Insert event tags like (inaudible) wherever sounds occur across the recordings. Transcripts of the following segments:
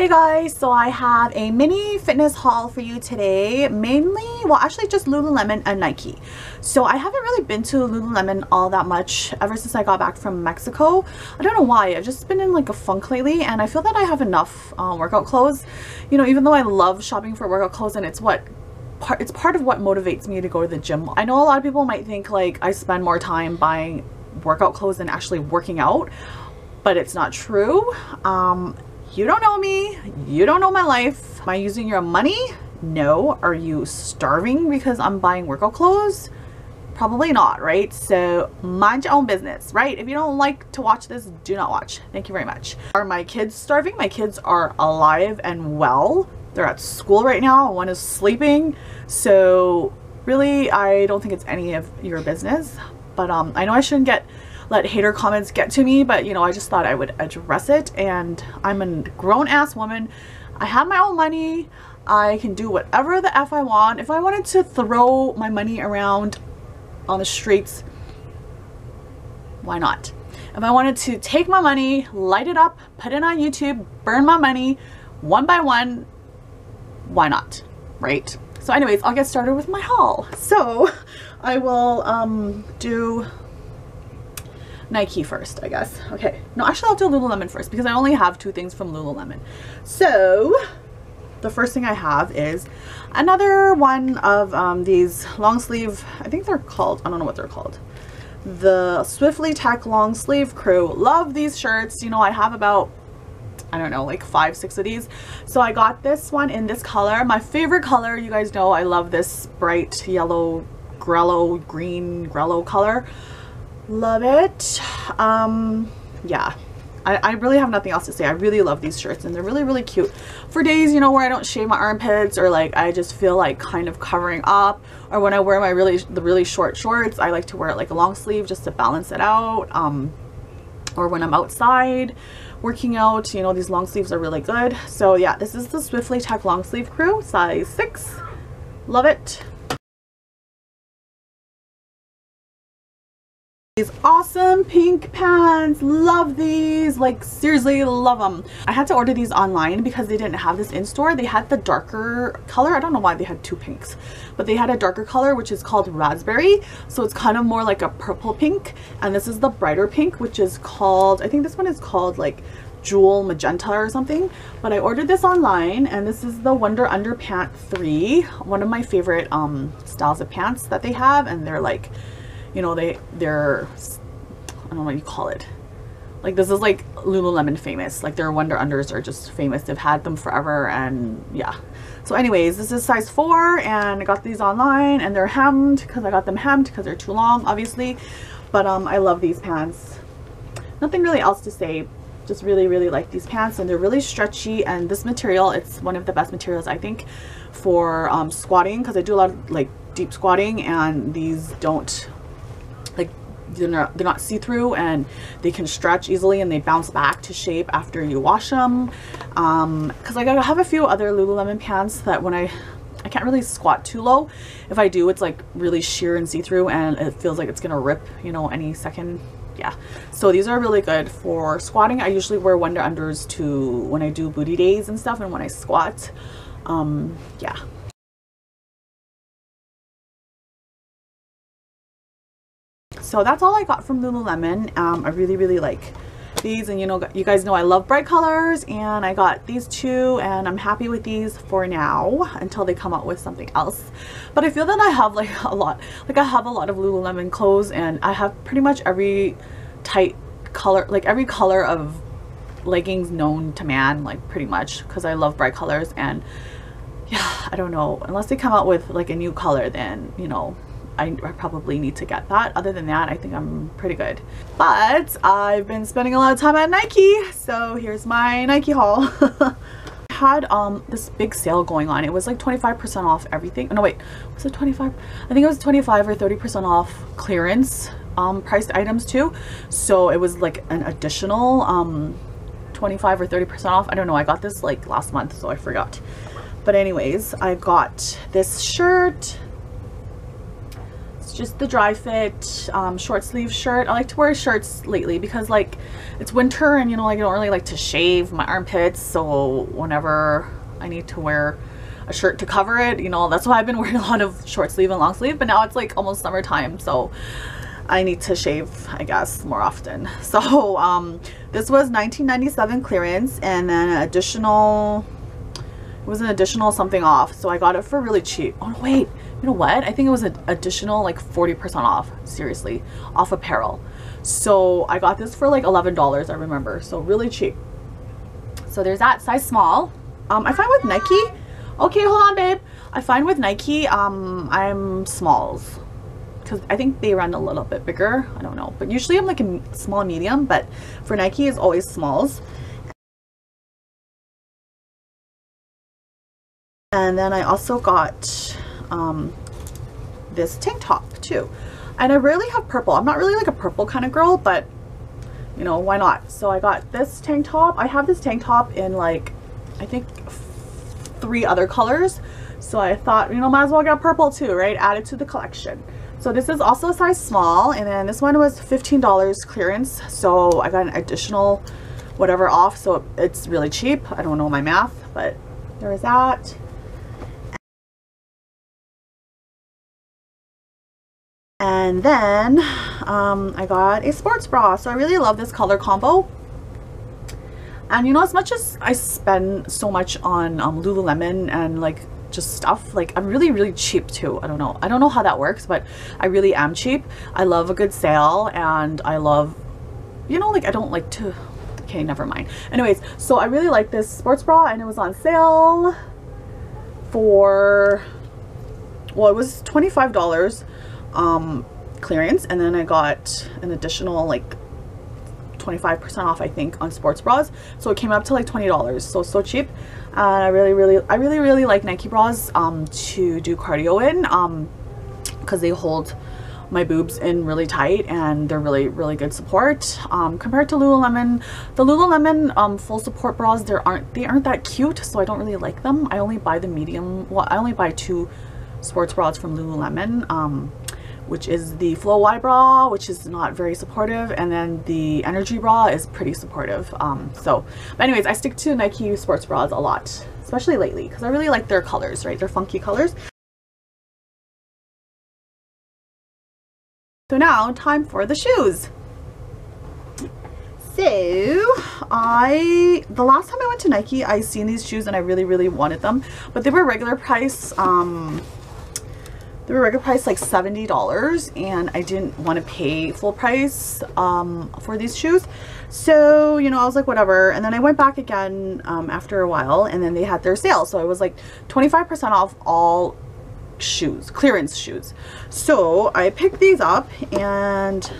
Hey guys, so I have a mini fitness haul for you today, mainly, well actually just Lululemon and Nike. So I haven't really been to Lululemon all that much ever since I got back from Mexico. I don't know why, I've just been in like a funk lately and I feel that I have enough uh, workout clothes. You know, even though I love shopping for workout clothes and it's what part it's part of what motivates me to go to the gym. I know a lot of people might think like I spend more time buying workout clothes than actually working out but it's not true. Um, you don't know me. You don't know my life. Am I using your money? No. Are you starving because I'm buying workout clothes? Probably not, right? So mind your own business, right? If you don't like to watch this, do not watch. Thank you very much. Are my kids starving? My kids are alive and well. They're at school right now. One is sleeping. So really, I don't think it's any of your business. But um, I know I shouldn't get let hater comments get to me, but you know, I just thought I would address it. And I'm a grown ass woman. I have my own money. I can do whatever the F I want. If I wanted to throw my money around on the streets, why not? If I wanted to take my money, light it up, put it on YouTube, burn my money one by one, why not? Right? So anyways, I'll get started with my haul. So (laughs) I will um, do Nike first, I guess. Okay. No, actually I'll do Lululemon first because I only have two things from Lululemon. So the first thing I have is another one of um, these long sleeve, I think they're called, I don't know what they're called. The Swiftly Tech long sleeve crew. Love these shirts. You know, I have about I don't know, like five, six of these. So I got this one in this color. My favorite color, you guys know I love this bright yellow, grello, green, grello color. Love it. Um, yeah. I, I really have nothing else to say. I really love these shirts and they're really, really cute. For days, you know, where I don't shave my armpits or like I just feel like kind of covering up or when I wear my really, the really short shorts, I like to wear it like a long sleeve just to balance it out. Um, or when I'm outside working out, you know, these long sleeves are really good. So yeah, this is the Swiftly Tech long sleeve crew, size six. Love it. These awesome pink pants. Love these. Like seriously love them. I had to order these online because they didn't have this in store. They had the darker color. I don't know why they had two pinks. But they had a darker color which is called raspberry. So it's kind of more like a purple pink. And this is the brighter pink which is called, I think this one is called like jewel magenta or something but I ordered this online and this is the Wunder Underpant 3 one of my favorite um styles of pants that they have and they're like you know, they, they're, I don't know what you call it. Like this is like Lululemon famous. Like their Wunder Unders are just famous. They've had them forever and yeah. So anyways, this is size 4 and I got these online and they're hemmed because I got them hemmed because they're too long obviously. But um, I love these pants. Nothing really else to say. Just really, really like these pants and they're really stretchy and this material, it's one of the best materials I think for um, squatting because I do a lot of like deep squatting and these don't they're not, they're not see-through and they can stretch easily and they bounce back to shape after you wash them. Um because like i have a few other lululemon pants that when i i can't really squat too low. If i do it's like really sheer and see-through and it feels like it's gonna rip you know any second. Yeah. So these are really good for squatting. I usually wear Wunder Unders to when i do booty days and stuff and when i squat. Um yeah so that's all I got from Lululemon. Um, I really, really like these and you know you guys know I love bright colors and I got these two and I'm happy with these for now until they come out with something else but I feel that I have like a lot like I have a lot of Lululemon clothes and I have pretty much every tight color like every color of leggings known to man like pretty much because I love bright colors and yeah I don't know unless they come out with like a new color then you know I, I probably need to get that. Other than that, I think I'm pretty good. But I've been spending a lot of time at Nike, so here's my Nike haul. (laughs) had um this big sale going on it was like 25% off everything no wait was it 25 i think it was 25 or 30 percent off clearance um priced items too so it was like an additional um 25 or 30 percent off i don't know i got this like last month so i forgot but anyways i got this shirt It's just the Dri-FIT um, short sleeve shirt. I like to wear shirts lately because like it's winter and you know like I don't really like to shave my armpits so whenever I need to wear a shirt to cover it you know that's why I've been (laughs) wearing a lot of short sleeve and long sleeve but now it's like almost summertime so I need to shave I guess more often. (laughs) So um this was 1997 clearance and then an additional it was an additional something off so I got it for really cheap. Oh wait you know what? I think it was an additional like 40% off seriously off apparel. So I got this for like $11 I remember. So really cheap. So there's that size small. Um, I find with Nike okay hold on babe. I find with Nike um, I'm smalls. Because I think they run a little bit bigger. I don't know. But usually I'm like a small medium but for Nike is always smalls. And then I also got um, this tank top too. And I rarely have purple. I'm not really like a purple kind of girl but you know why not? So I got this tank top. I have this tank top in like I think three other colors. So I thought you know might as well get purple too right? Add it to the collection. So this is also a size small and then this one was $15 clearance. So I got an additional whatever off so it's really cheap. I don't know my math but there is that And then um, I got a sports bra. So I really love this color combo. And you know, as much as I spend so much on um, Lululemon and like just stuff, like I'm really, really cheap too. I don't know. I don't know how that works, but I really am cheap. I love a good sale and I love, you know, like I don't like to, okay, never mind. Anyways, so I really like this sports bra and it was on sale for, well, it was $25 um, clearance and then I got an additional like 25% off I think on sports bras. So it came up to like $20 so so cheap. And I really really I really really like Nike bras um, to do cardio in um because they hold my boobs in really tight and they're really really good support. Um, compared to Lululemon the Lululemon um, full support bras there aren't they aren't that cute so I don't really like them. I only buy the medium well I only buy two sports bras from Lululemon um, which is the Flow Y bra, which is not very supportive, and then the Energy bra is pretty supportive. Um, so, but anyways, I stick to Nike sports bras a lot, especially lately, because I really like their colors, right? They're funky colors. So now, time for the shoes. So, I, the last time I went to Nike, I seen these shoes and I really, really wanted them, but they were regular price, um, they were regular price like $70 and I didn't want to pay full price um, for these shoes. So, you know, I was like, whatever. And then I went back again um, after a while and then they had their sale. So it was like 25% off all shoes, clearance shoes. So I picked these up and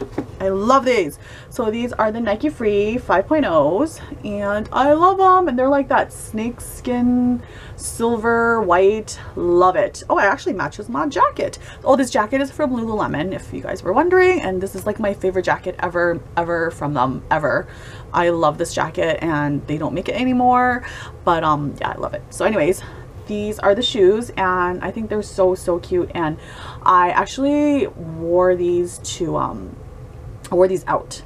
I love these. So these are the Nike Free 5.0s and I love them and they're like that snake skin silver white love it oh it actually matches my jacket oh this jacket is from Lululemon if you guys were wondering and this is like my favorite jacket ever ever from them ever I love this jacket and they don't make it anymore but um yeah I love it so anyways these are the shoes and I think they're so so cute. And I actually wore these to um I wore these out.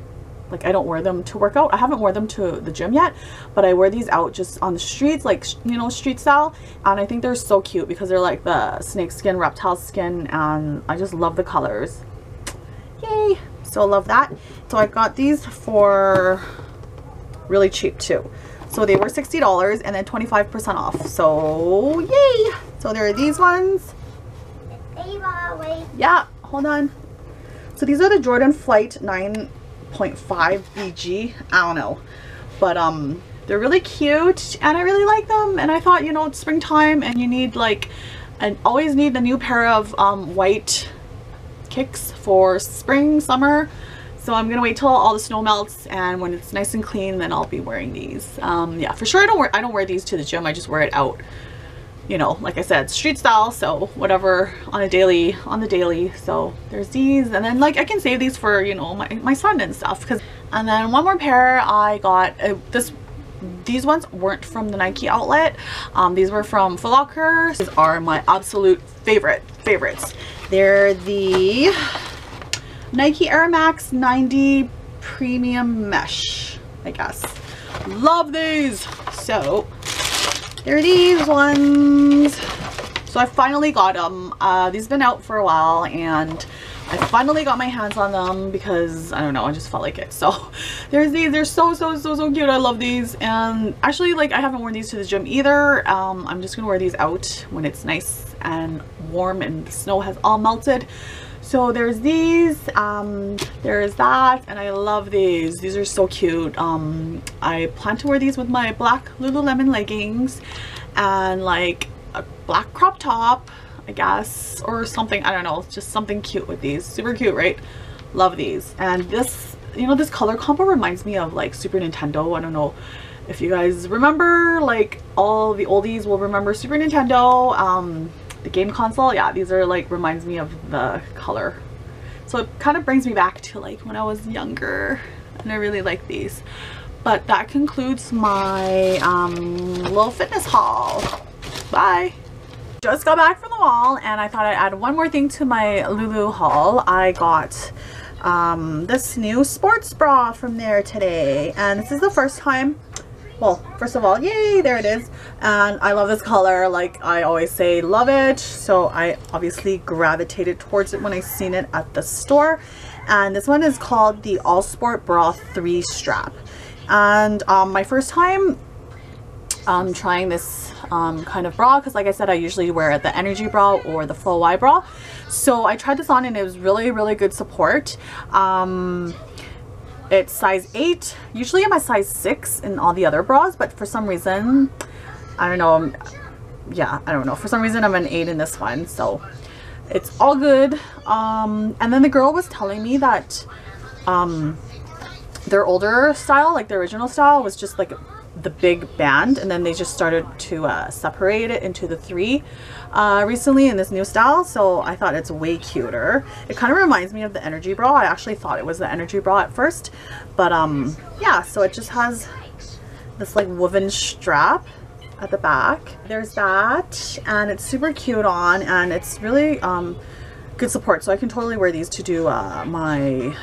Like I don't wear them to work out I haven't wore them to the gym yet but I wear these out just on the streets like you know street style. And I think they're so cute because they're like the snake skin reptile skin and I just love the colors. Yay! So I love that. So I got these for really cheap too so they were $60 and then 25% off. So yay! So there are these ones. Yeah, hold on. So these are the Jordan Flight 9.5 BG. I don't know. But um they're really cute and I really like them and I thought, you know, it's springtime and you need like and always need a new pair of um, white kicks for spring, summer. So I'm gonna wait till all the snow melts and when it's nice and clean then I'll be wearing these. Um, yeah, for sure I don't wear I don't wear these to the gym. I just wear it out. You know, like I said, street style, so whatever on a daily, on the daily. So there's these and then like I can save these for, you know, my, my son and stuff. Cause, and then one more pair I got, uh, this these ones weren't from the Nike outlet. Um, these were from Foot Locker. These are my absolute favorite favorites. They're the Nike Air Max 90 Premium Mesh, I guess. Love these. So, there are these ones. So I finally got them. Uh, these have been out for a while and I finally got my hands on them because I don't know I just felt like it so (laughs) there's these they're so so so so cute I love these and actually like I haven't worn these to the gym either um, I'm just gonna wear these out when it's nice and warm and the snow has all melted so there's these um, there's that and I love these these are so cute um, I plan to wear these with my black Lululemon leggings and like a black crop top I guess, or something. I don't know. Just something cute with these. Super cute, right? Love these. And this, you know, this color combo reminds me of like Super Nintendo. I don't know if you guys remember, like all the oldies will remember Super Nintendo, um, the game console. Yeah, these are like, reminds me of the color. So it kind of brings me back to like when I was younger and I really like these. But that concludes my um, little fitness haul. Bye just got back from the mall and I thought I'd add one more thing to my Lulu haul. I got um, this new sports bra from there today and this is the first time well first of all yay there it is. And I love this color. Like I always say love it. So I obviously gravitated towards it when I seen it at the store. And this one is called the All Sport Bra 3 strap. And um, my first time um, trying this um, kind of bra because like I said I usually wear the energy bra or the flow Y bra. So I tried this on and it was really really good support. Um, it's size 8 usually I'm a size 6 in all the other bras but for some reason I don't know yeah I don't know. For some reason I'm an 8 in this one so it's all good. Um, and then the girl was telling me that um, their older style like the original style was just like the big band and then they just started to uh, separate it into the three uh, recently in this new style so I thought it's way cuter it kind of reminds me of the energy bra I actually thought it was the energy bra at first but um yeah so it just has this like woven strap at the back there's that and it's super cute on and it's really um good support. So I can totally wear these to do uh, my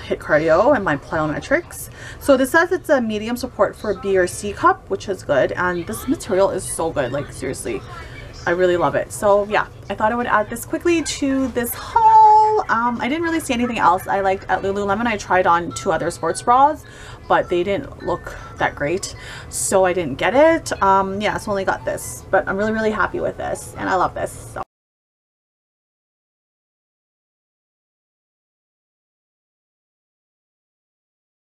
HIIT cardio and my plyometrics. So this says it's a medium support for B or C cup, which is good. And this material is so good. Like seriously, I really love it. So yeah, I thought I would add this quickly to this haul. Um, I didn't really see anything else I liked at Lululemon. I tried on two other sports bras, but they didn't look that great. So I didn't get it. Um, yeah, so only got this, but I'm really, really happy with this and I love this. So.